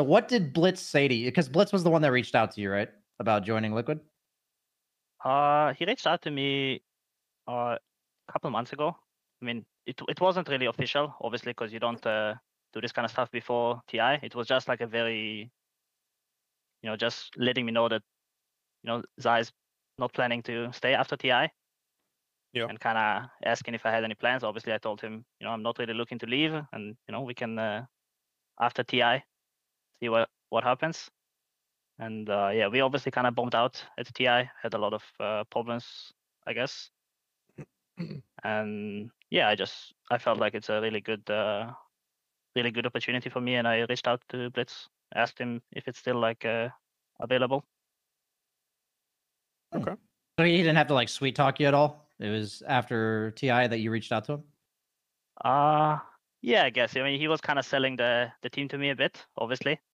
So what did Blitz say to you? Because Blitz was the one that reached out to you, right? About joining Liquid. Uh, he reached out to me uh, a couple months ago. I mean, it it wasn't really official, obviously, because you don't uh, do this kind of stuff before TI. It was just like a very, you know, just letting me know that, you know, Zai's not planning to stay after TI. Yeah. And kind of asking if I had any plans. Obviously, I told him, you know, I'm not really looking to leave, and you know, we can uh, after TI see what what happens. And uh, yeah, we obviously kind of bombed out at TI. Had a lot of uh, problems, I guess. and yeah, I just I felt like it's a really good, uh, really good opportunity for me, and I reached out to Blitz, asked him if it's still like uh, available. Okay. So he didn't have to like sweet talk you at all. It was after TI that you reached out to him. Uh yeah, I guess. I mean, he was kind of selling the the team to me a bit, obviously.